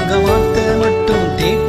உங்க வார்த்தை மட்டும் கேட்க